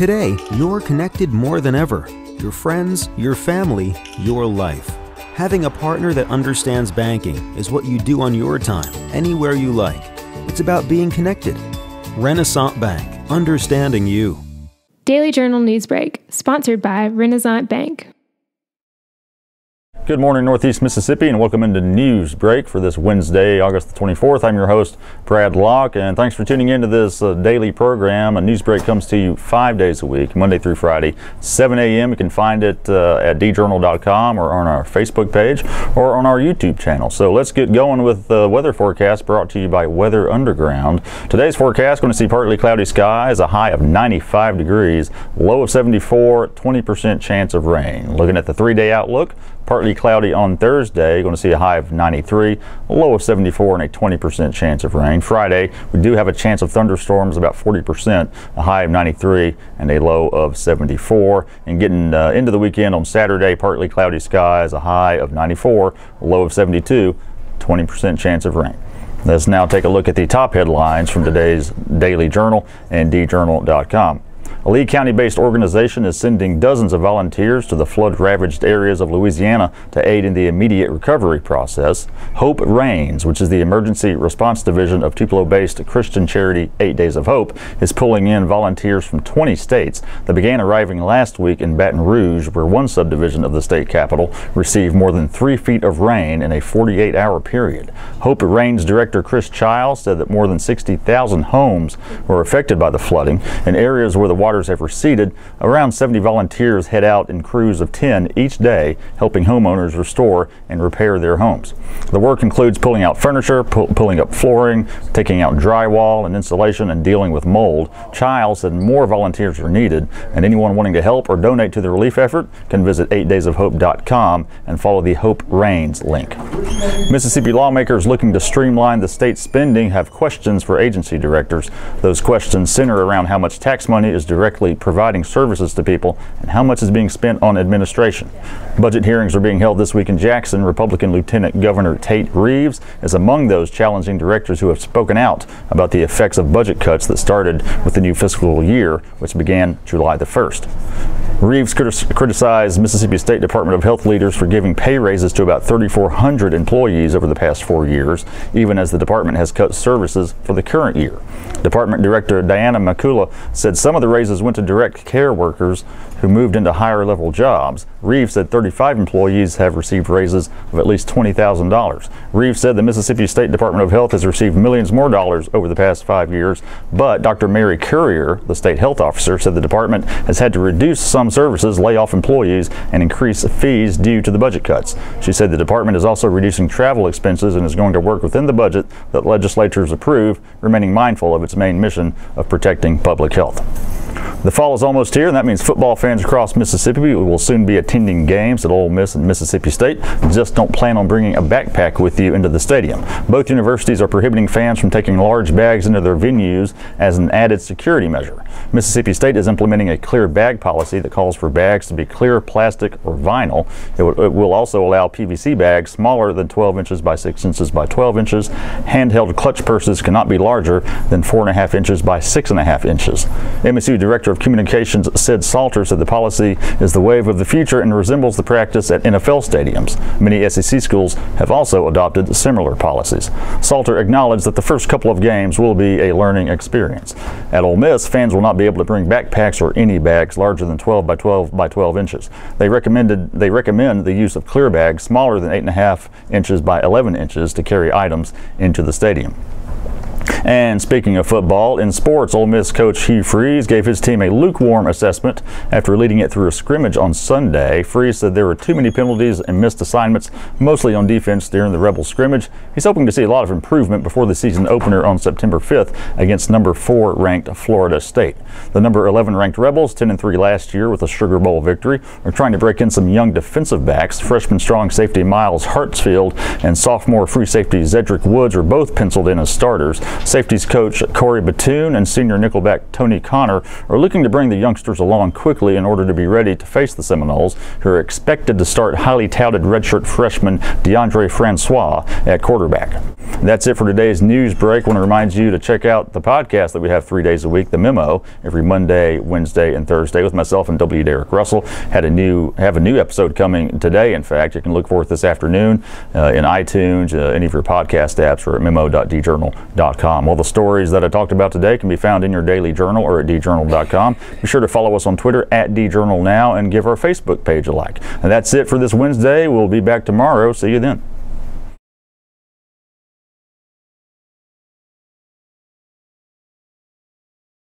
Today, you're connected more than ever. Your friends, your family, your life. Having a partner that understands banking is what you do on your time, anywhere you like. It's about being connected. Renaissance Bank, understanding you. Daily Journal News Break, sponsored by Renaissance Bank. Good morning, Northeast Mississippi, and welcome into News Break for this Wednesday, August the 24th. I'm your host, Brad Locke, and thanks for tuning in to this uh, daily program. A News Break comes to you five days a week, Monday through Friday, 7 a.m. You can find it uh, at djournal.com or on our Facebook page or on our YouTube channel. So let's get going with the weather forecast brought to you by Weather Underground. Today's forecast going to see partly cloudy skies, a high of 95 degrees, low of 74, 20% chance of rain. Looking at the three-day outlook, partly cloudy on Thursday. Going to see a high of 93, a low of 74, and a 20% chance of rain. Friday, we do have a chance of thunderstorms, about 40%, a high of 93, and a low of 74. And getting uh, into the weekend on Saturday, partly cloudy skies, a high of 94, a low of 72, 20% chance of rain. Let's now take a look at the top headlines from today's Daily Journal and djournal.com. A Lee County based organization is sending dozens of volunteers to the flood ravaged areas of Louisiana to aid in the immediate recovery process. Hope Reigns, which is the emergency response division of Tupelo based Christian charity Eight Days of Hope, is pulling in volunteers from 20 states that began arriving last week in Baton Rouge, where one subdivision of the state capital received more than three feet of rain in a 48 hour period. Hope Reigns director Chris Childs said that more than 60,000 homes were affected by the flooding in areas where the water waters have receded, around 70 volunteers head out in crews of 10 each day, helping homeowners restore and repair their homes. The work includes pulling out furniture, pu pulling up flooring, taking out drywall and insulation, and dealing with mold. Childs said more volunteers are needed, and anyone wanting to help or donate to the relief effort can visit 8daysofhope.com and follow the Hope Reigns link. Mississippi lawmakers looking to streamline the state's spending have questions for agency directors. Those questions center around how much tax money is directed directly providing services to people and how much is being spent on administration. Budget hearings are being held this week in Jackson. Republican Lieutenant Governor Tate Reeves is among those challenging directors who have spoken out about the effects of budget cuts that started with the new fiscal year, which began July the 1st. Reeves criticized Mississippi State Department of Health leaders for giving pay raises to about 3,400 employees over the past four years, even as the department has cut services for the current year. Department Director Diana McCullough said some of the raises went to direct care workers who moved into higher level jobs. Reeves said 35 employees have received raises of at least $20,000. Reeves said the Mississippi State Department of Health has received millions more dollars over the past five years, but Dr. Mary Currier, the state health officer, said the department has had to reduce some services, lay off employees, and increase fees due to the budget cuts. She said the department is also reducing travel expenses and is going to work within the budget that legislatures approve, remaining mindful of its main mission of protecting public health. The fall is almost here, and that means football fans across Mississippi will soon be attending games at Ole Miss and Mississippi State. Just don't plan on bringing a backpack with you into the stadium. Both universities are prohibiting fans from taking large bags into their venues as an added security measure. Mississippi State is implementing a clear bag policy that calls for bags to be clear plastic or vinyl. It, it will also allow PVC bags smaller than 12 inches by 6 inches by 12 inches. Handheld clutch purses cannot be larger than 4.5 inches by 6.5 inches. MSU Director Director of Communications Sid Salter said the policy is the wave of the future and resembles the practice at NFL stadiums. Many SEC schools have also adopted similar policies. Salter acknowledged that the first couple of games will be a learning experience. At Ole Miss, fans will not be able to bring backpacks or any bags larger than 12 by 12 by 12 inches. They recommended they recommend the use of clear bags smaller than 8.5 inches by 11 inches to carry items into the stadium. And speaking of football, in sports, Ole Miss coach Hugh Freeze gave his team a lukewarm assessment after leading it through a scrimmage on Sunday. Freeze said there were too many penalties and missed assignments, mostly on defense during the Rebel scrimmage. He's hoping to see a lot of improvement before the season opener on September 5th against number 4 ranked Florida State. The number 11 ranked Rebels, 10 and 3 last year with a Sugar Bowl victory, are trying to break in some young defensive backs. Freshman strong safety Myles Hartsfield and sophomore free safety Zedrick Woods are both penciled in as starters. Safeties coach Corey Batoon and senior nickelback Tony Conner are looking to bring the youngsters along quickly in order to be ready to face the Seminoles, who are expected to start highly touted redshirt freshman Deondre Francois at quarterback. That's it for today's news break. I want to remind you to check out the podcast that we have three days a week, The Memo, every Monday, Wednesday, and Thursday with myself and W. Derek Russell. Had a new have a new episode coming today. In fact, you can look for it this afternoon uh, in iTunes, uh, any of your podcast apps, or at memo.djournal.com. All the stories that I talked about today can be found in your daily journal or at djournal.com. Be sure to follow us on Twitter at djournalnow and give our Facebook page a like. And that's it for this Wednesday. We'll be back tomorrow. See you then.